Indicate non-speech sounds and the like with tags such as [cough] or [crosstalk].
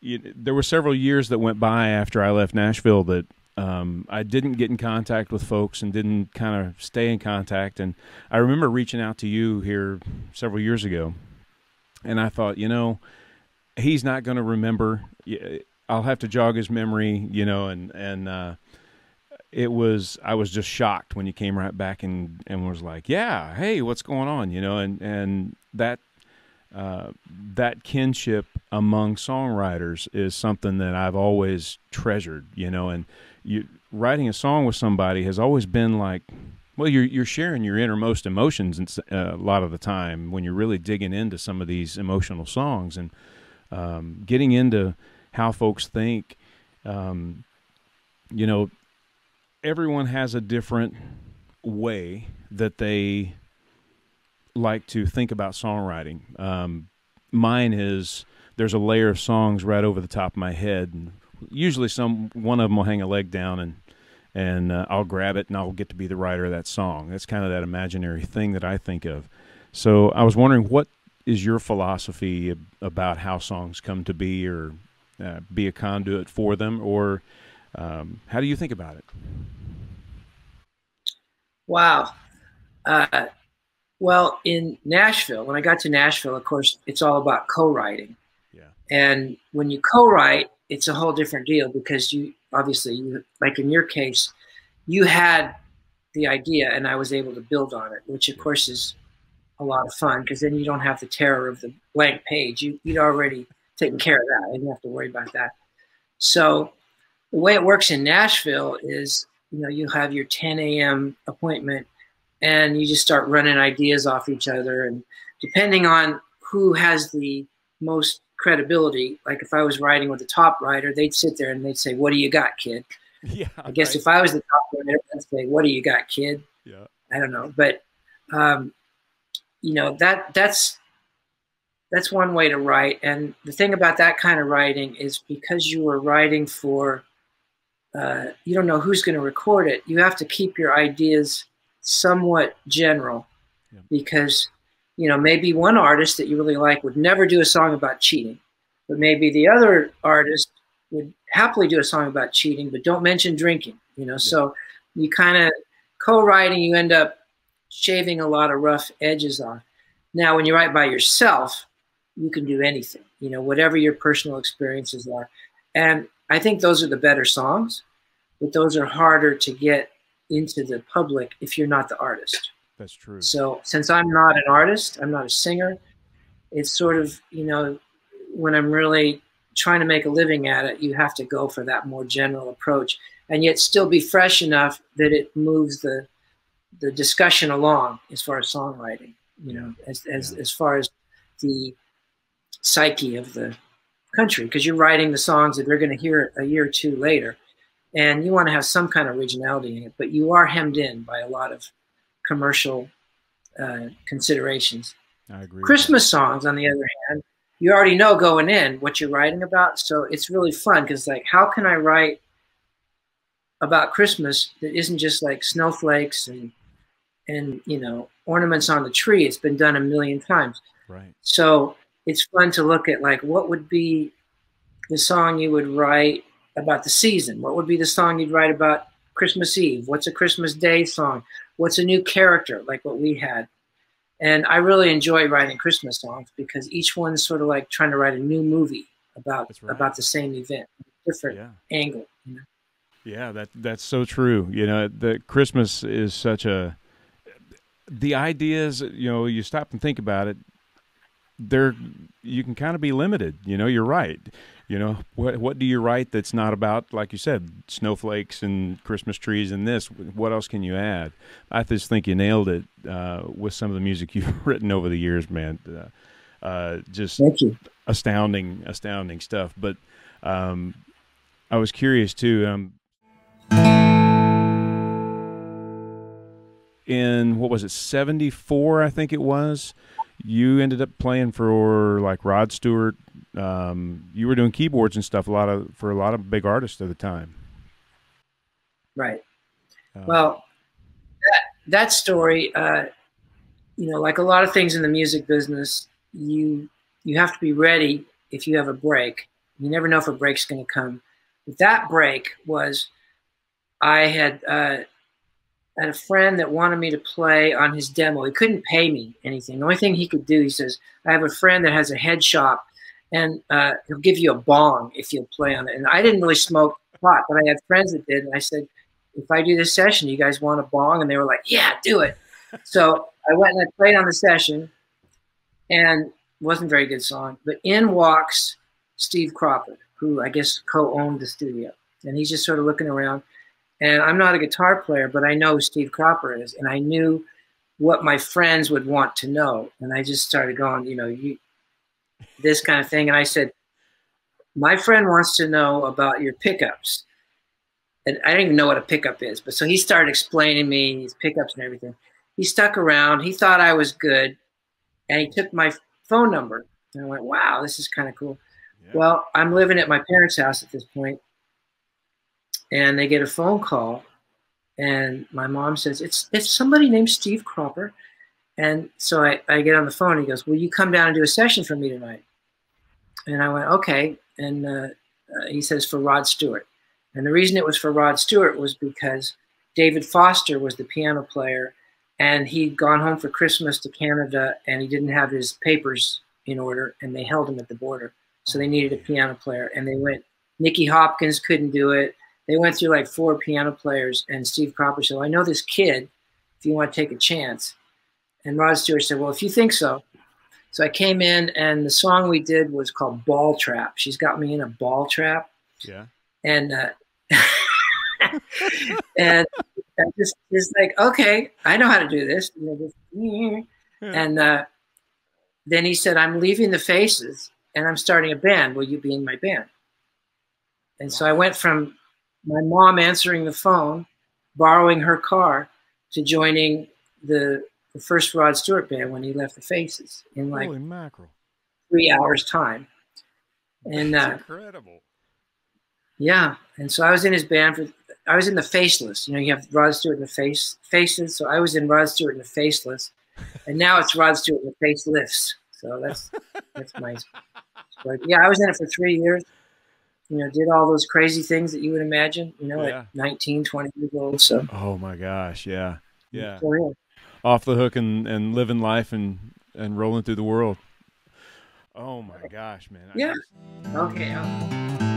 you, there were several years that went by after I left Nashville that um, I didn't get in contact with folks and didn't kind of stay in contact. And I remember reaching out to you here several years ago, and I thought, you know, he's not going to remember. I'll have to jog his memory, you know, and and uh, it was I was just shocked when you came right back and and was like, yeah, hey, what's going on, you know, and and that uh, that kinship among songwriters is something that I've always treasured, you know, and you writing a song with somebody has always been like well you're you're sharing your innermost emotions uh, a lot of the time when you're really digging into some of these emotional songs and um, getting into how folks think um, you know everyone has a different way that they like to think about songwriting. Um, mine is there's a layer of songs right over the top of my head and usually some one of them will hang a leg down and and uh, I'll grab it and I'll get to be the writer of that song. That's kind of that imaginary thing that I think of. So I was wondering what is your philosophy about how songs come to be or uh, be a conduit for them or um, how do you think about it? Wow. Uh, well, in Nashville, when I got to Nashville, of course, it's all about co-writing. And when you co-write, it's a whole different deal because you obviously you like in your case you had the idea and i was able to build on it which of course is a lot of fun because then you don't have the terror of the blank page. You, you'd already taken care of that. You don't have to worry about that. So the way it works in nashville is you know you have your 10 a.m appointment and you just start running ideas off each other. And depending on who has the most credibility. Like if I was writing with a top writer, they'd sit there and they'd say, "What do you got, kid?" [laughs] Yeah. I guess right. if I was the top writer, I'd say, "What do you got, kid?" Yeah. I don't know, but um, you know that that's that's one way to write. And the thing about that kind of writing is because you are writing for uh, you don't know who's going to record it. You have to keep your ideas somewhat general yeah. because you know, maybe one artist that you really like would never do a song about cheating, but maybe the other artist would happily do a song about cheating, but don't mention drinking, you know. Yeah. So you kind of co-writing, you end up shaving a lot of rough edges off. Now, when you write by yourself, you can do anything, you know, whatever your personal experiences are. And I think those are the better songs, but those are harder to get into the public if you're not the artist. That's true. So since I'm not an artist, I'm not a singer, it's sort of, you know, when I'm really trying to make a living at it, you have to go for that more general approach and yet still be fresh enough that it moves the the discussion along as far as songwriting, you know, as as, yeah. as far as the psyche of the country, because you're writing the songs that they're going to hear a year or two later. And you want to have some kind of originality in it, but you are hemmed in by a lot of commercial uh, considerations. I agree. Christmas songs, on the other hand, you already know going in what you're writing about, so it's really fun because like, how can I write about Christmas that isn't just like snowflakes and and you know ornaments on the tree? It's been done a million times. Right. So it's fun to look at like what would be the song you would write about the season? What would be the song you'd write about Christmas Eve? What's a Christmas Day song? What's a new character like what we had and i really enjoy writing christmas songs because each one's sort of like trying to write a new movie about right. about the same event different yeah. angle you know? yeah that that's so true you know the christmas is such a the ideas you know you stop and think about it there you can kind of be limited you know you're right you know what what do you write that's not about like you said snowflakes and christmas trees and this? What else can you add? I just think you nailed it uh, with some of the music [laughs] you've written over the years man. Uh, uh, just astounding astounding stuff. But um, i was curious too um, in what was it 74 i think it was you ended up playing for like rod stewart um, you were doing keyboards and stuff a lot of for a lot of big artists at the time. Right. Uh, well, that that story, uh, you know, like a lot of things in the music business, you you have to be ready if you have a break. You never know if a break's going to come. But that break was I had uh, had a friend that wanted me to play on his demo. He couldn't pay me anything. The only thing he could do, he says, I have a friend that has a head shop and uh, he'll give you a bong if you'll play on it. And I didn't really smoke pot, but I had friends that did. And I said, if I do this session, you guys want a bong? And they were like, yeah, do it. [laughs] so I went and I played on the session and wasn't a very good song. But in walks Steve Cropper, who I guess co-owned the studio. And he's just sort of looking around. And I'm not a guitar player, but I know who Steve Cropper is. And I knew what my friends would want to know. And I just started going, you know, you, this kind of thing. And I said, my friend wants to know about your pickups. And I didn't even know what a pickup is. But so he started explaining me his pickups and everything. He stuck around. He thought I was good. And he took my phone number. And I went, wow, this is kind of cool. Yeah. Well, I'm living at my parents' house at this point and they get a phone call and my mom says it's it's somebody named steve cropper. And so I, I get on the phone and he goes will you come down and do a session for me tonight? And i went okay. And uh, uh, he says for rod stewart. And the reason it was for rod stewart was because david foster was the piano player and he'd gone home for christmas to canada and he didn't have his papers in order and they held him at the border. So they needed a piano player and they went. Nicky hopkins couldn't do it they went through like four piano players, and Steve Cropper said, well, I know this kid, if you want to take a chance. And Rod Stewart said, Well, if you think so. So I came in, and the song we did was called Ball Trap. She's got me in a ball trap. Yeah. And, uh, [laughs] and I just, just like, okay, I know how to do this. And uh, then he said, I'm leaving the faces and I'm starting a band. Will you be in my band? And so I went from my mom answering the phone, borrowing her car, to joining the, the first Rod Stewart band when he left the Faces in like three hours time. And uh, incredible. Yeah, and so I was in his band for. I was in the Faceless. You know, you have Rod Stewart in the face Faces. So I was in Rod Stewart in the Faceless, and now it's Rod Stewart in the Facelifts. So that's [laughs] that's my. But yeah, I was in it for three years you know, did all those crazy things that you would imagine, you know, yeah. at 19, 20 years old. So, oh my gosh. Yeah. Yeah. Off the hook and, and living life and, and rolling through the world. Oh my gosh, man. Yeah. Just... Okay.